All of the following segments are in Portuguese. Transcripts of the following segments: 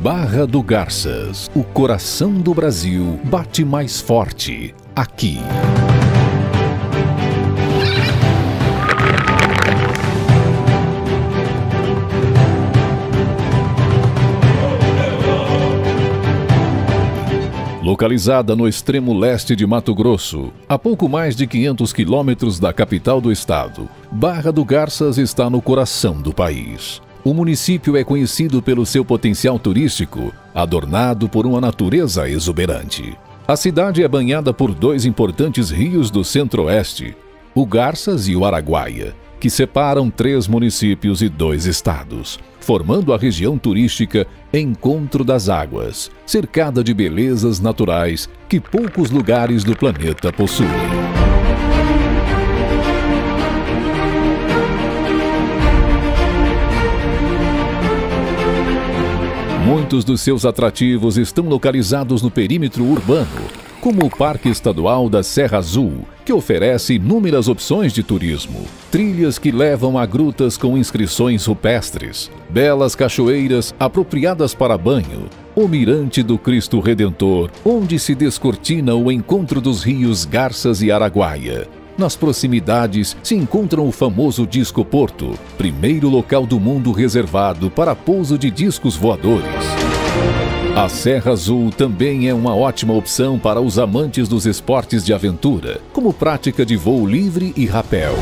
Barra do Garças, o coração do Brasil bate mais forte aqui. Localizada no extremo leste de Mato Grosso, a pouco mais de 500 quilômetros da capital do estado, Barra do Garças está no coração do país. O município é conhecido pelo seu potencial turístico, adornado por uma natureza exuberante. A cidade é banhada por dois importantes rios do centro-oeste, o Garças e o Araguaia, que separam três municípios e dois estados, formando a região turística Encontro das Águas, cercada de belezas naturais que poucos lugares do planeta possuem. Muitos dos seus atrativos estão localizados no perímetro urbano, como o Parque Estadual da Serra Azul, que oferece inúmeras opções de turismo, trilhas que levam a grutas com inscrições rupestres, belas cachoeiras apropriadas para banho, o Mirante do Cristo Redentor, onde se descortina o encontro dos rios Garças e Araguaia. Nas proximidades se encontra o famoso Disco Porto, primeiro local do mundo reservado para pouso de discos voadores. A Serra Azul também é uma ótima opção para os amantes dos esportes de aventura, como prática de voo livre e rapel.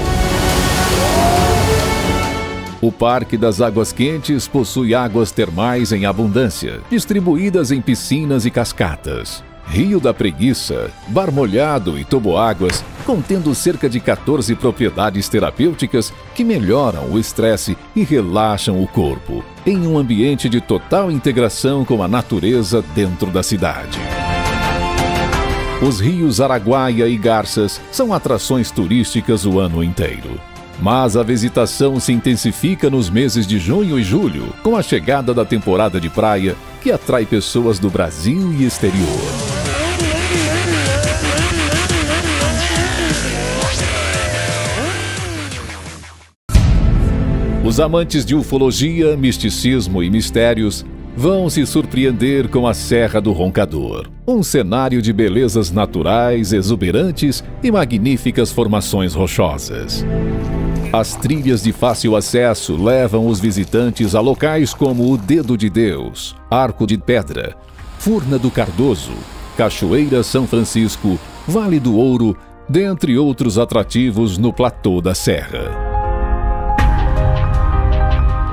O Parque das Águas Quentes possui águas termais em abundância, distribuídas em piscinas e cascatas. Rio da Preguiça, Barmolhado e Toboáguas, contendo cerca de 14 propriedades terapêuticas que melhoram o estresse e relaxam o corpo, em um ambiente de total integração com a natureza dentro da cidade. Os rios Araguaia e Garças são atrações turísticas o ano inteiro. Mas a visitação se intensifica nos meses de junho e julho, com a chegada da temporada de praia, que atrai pessoas do Brasil e exterior. Os amantes de ufologia, misticismo e mistérios vão se surpreender com a Serra do Roncador. Um cenário de belezas naturais, exuberantes e magníficas formações rochosas. As trilhas de fácil acesso levam os visitantes a locais como o Dedo de Deus, Arco de Pedra, Furna do Cardoso, Cachoeira São Francisco, Vale do Ouro, dentre outros atrativos no platô da Serra.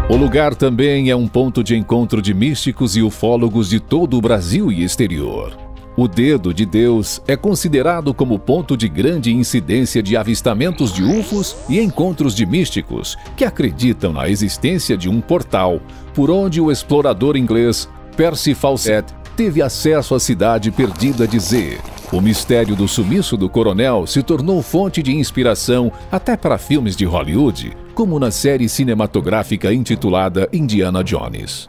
O lugar também é um ponto de encontro de místicos e ufólogos de todo o Brasil e exterior. O Dedo de Deus é considerado como ponto de grande incidência de avistamentos de UFOs e encontros de místicos que acreditam na existência de um portal por onde o explorador inglês Percy Fawcett teve acesso à cidade perdida de Z. O mistério do sumiço do coronel se tornou fonte de inspiração até para filmes de Hollywood, como na série cinematográfica intitulada Indiana Jones.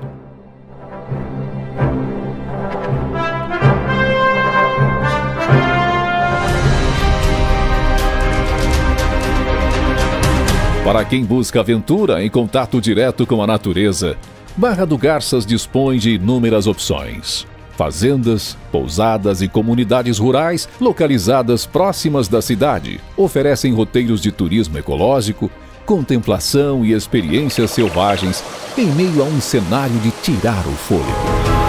Para quem busca aventura em contato direto com a natureza, Barra do Garças dispõe de inúmeras opções fazendas, pousadas e comunidades rurais localizadas próximas da cidade oferecem roteiros de turismo ecológico, contemplação e experiências selvagens em meio a um cenário de tirar o fôlego.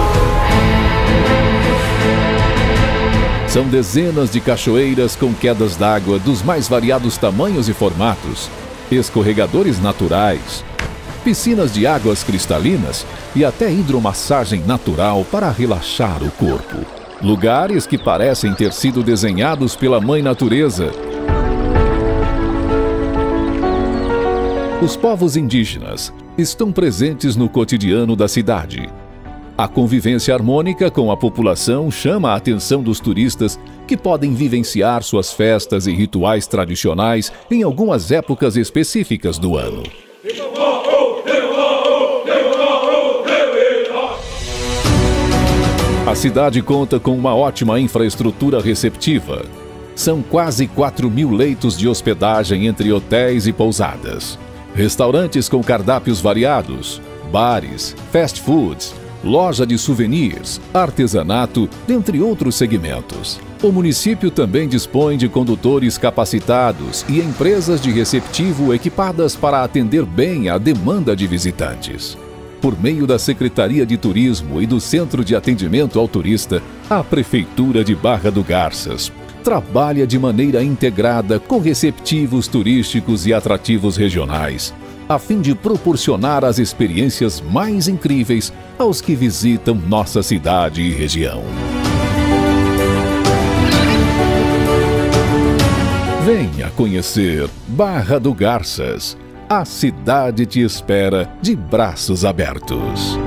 São dezenas de cachoeiras com quedas d'água dos mais variados tamanhos e formatos, escorregadores naturais, piscinas de águas cristalinas e até hidromassagem natural para relaxar o corpo. Lugares que parecem ter sido desenhados pela Mãe Natureza. Os povos indígenas estão presentes no cotidiano da cidade. A convivência harmônica com a população chama a atenção dos turistas que podem vivenciar suas festas e rituais tradicionais em algumas épocas específicas do ano. A cidade conta com uma ótima infraestrutura receptiva. São quase 4 mil leitos de hospedagem entre hotéis e pousadas. Restaurantes com cardápios variados, bares, fast foods, loja de souvenirs, artesanato, dentre outros segmentos. O município também dispõe de condutores capacitados e empresas de receptivo equipadas para atender bem a demanda de visitantes. Por meio da Secretaria de Turismo e do Centro de Atendimento ao Turista, a Prefeitura de Barra do Garças trabalha de maneira integrada com receptivos turísticos e atrativos regionais, a fim de proporcionar as experiências mais incríveis aos que visitam nossa cidade e região. Venha conhecer Barra do Garças. A cidade te espera de braços abertos.